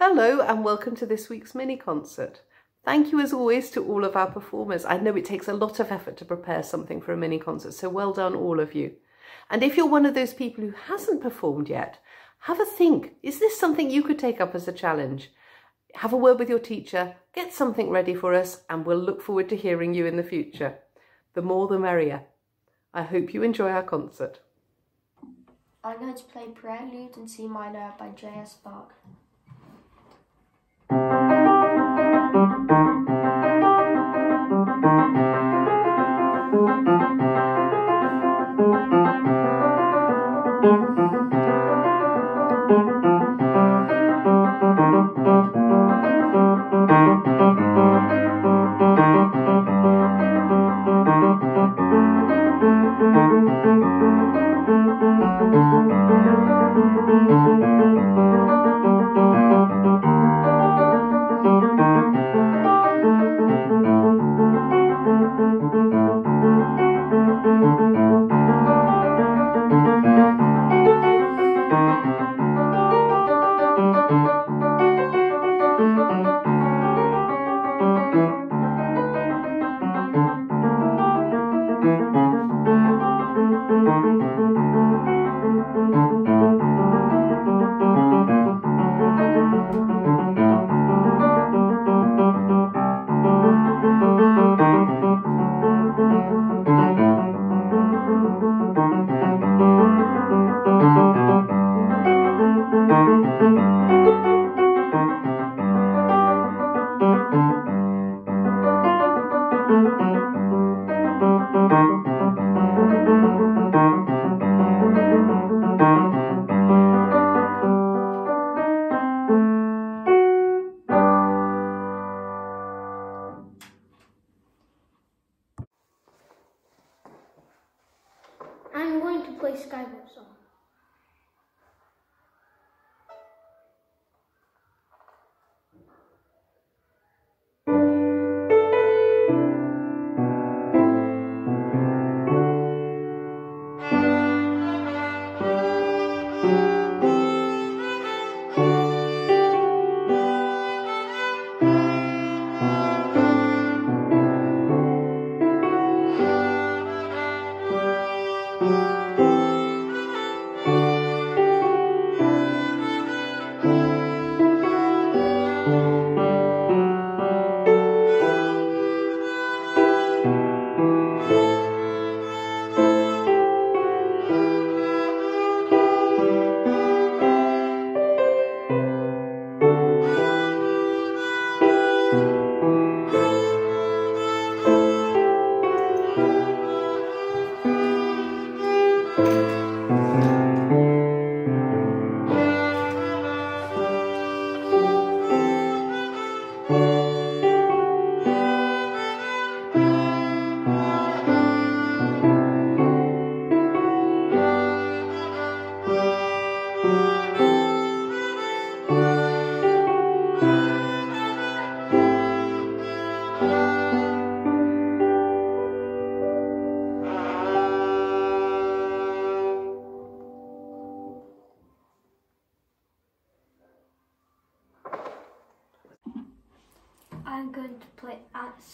Hello and welcome to this week's mini concert. Thank you as always to all of our performers. I know it takes a lot of effort to prepare something for a mini concert, so well done all of you. And if you're one of those people who hasn't performed yet, have a think. Is this something you could take up as a challenge? Have a word with your teacher, get something ready for us, and we'll look forward to hearing you in the future. The more the merrier. I hope you enjoy our concert. I'm going to play Prelude in C minor by J.S. Bach.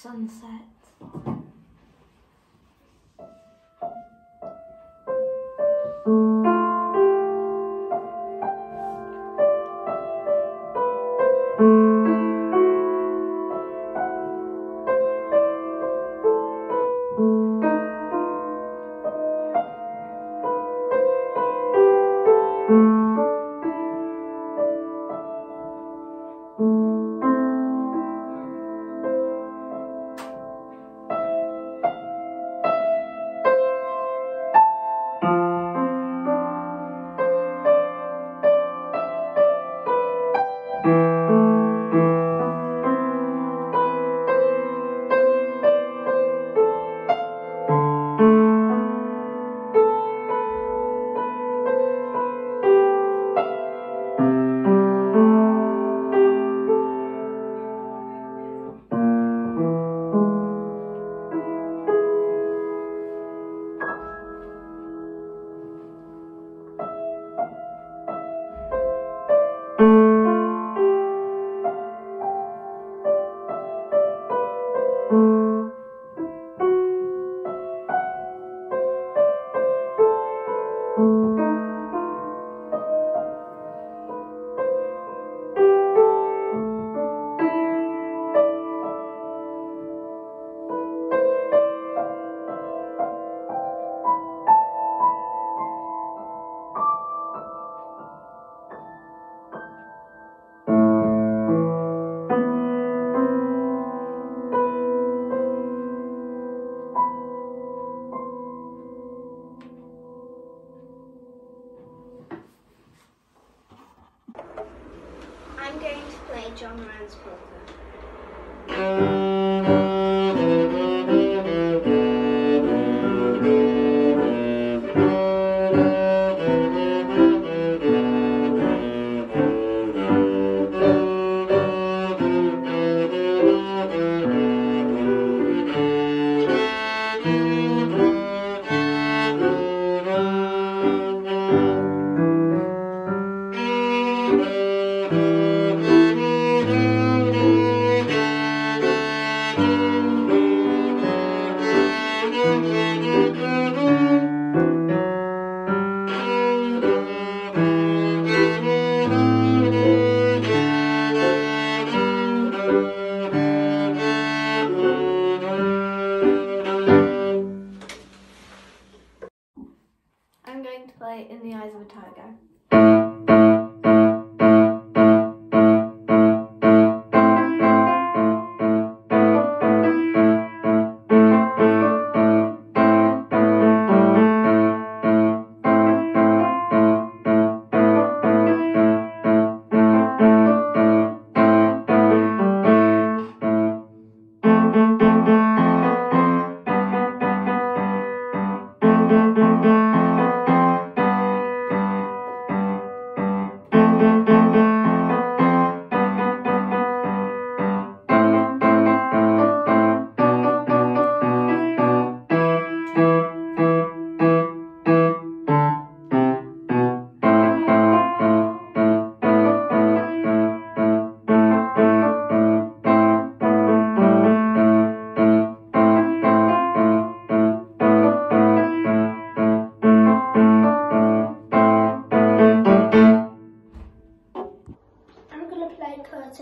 sunset.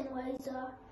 Curtain Raiser.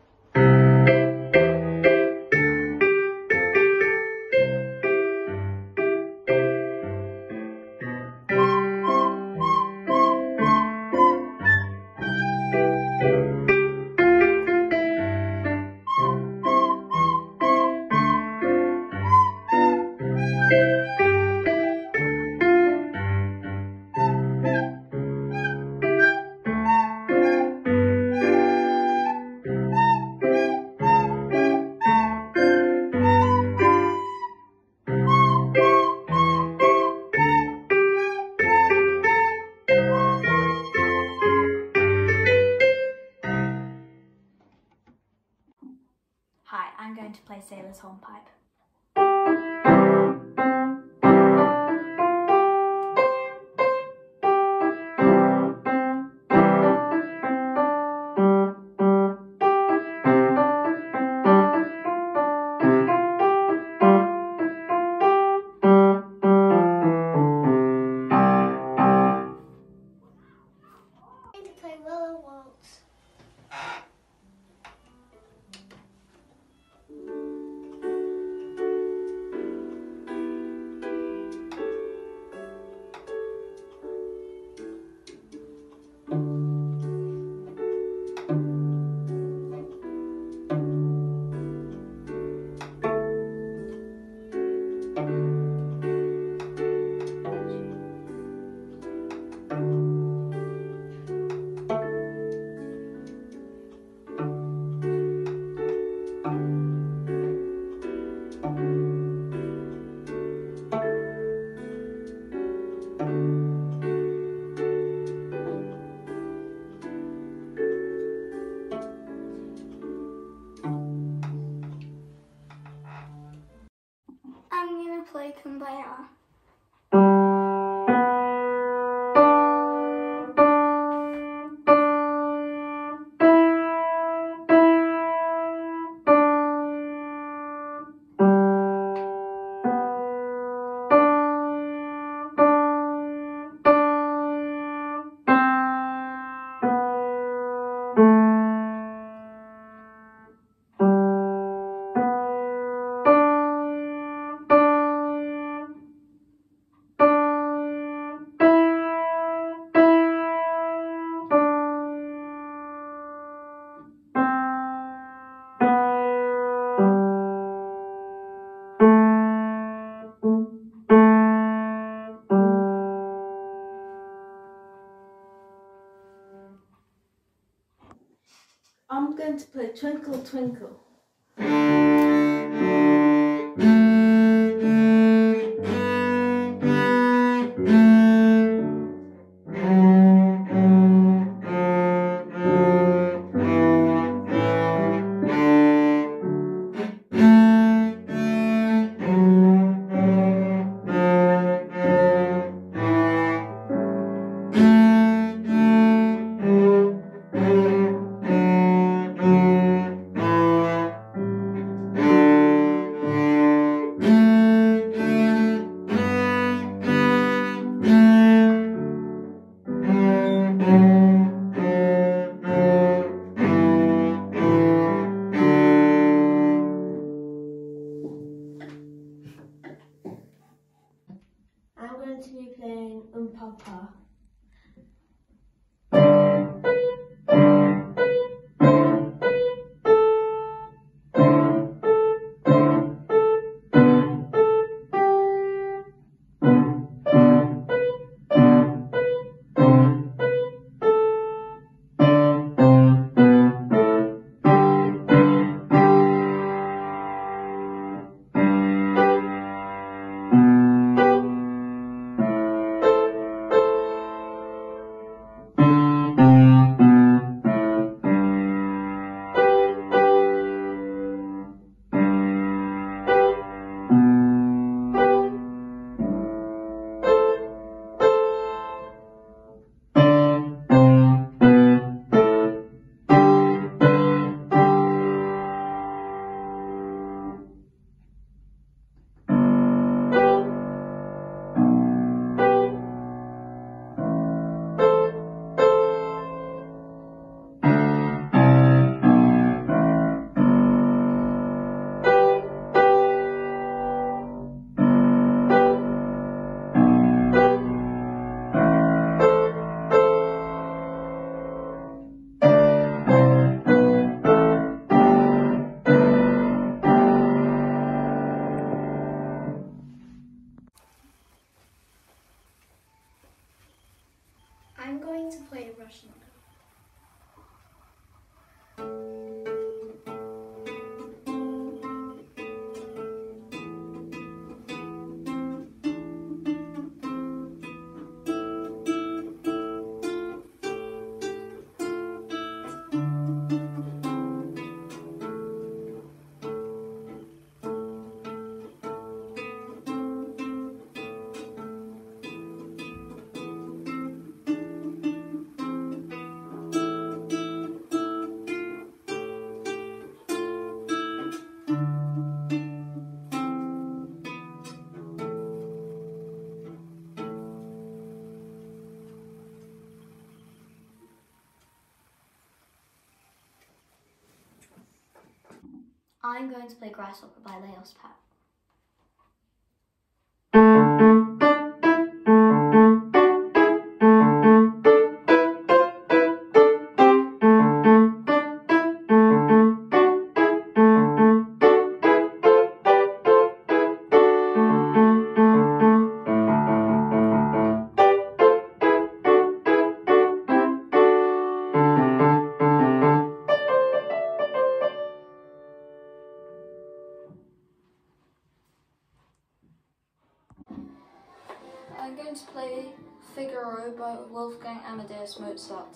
I'm going to play Twinkle Twinkle. I'm going to play Russian. I'm going to play Grasshopper by Leos Pat. Amadeus Mozart.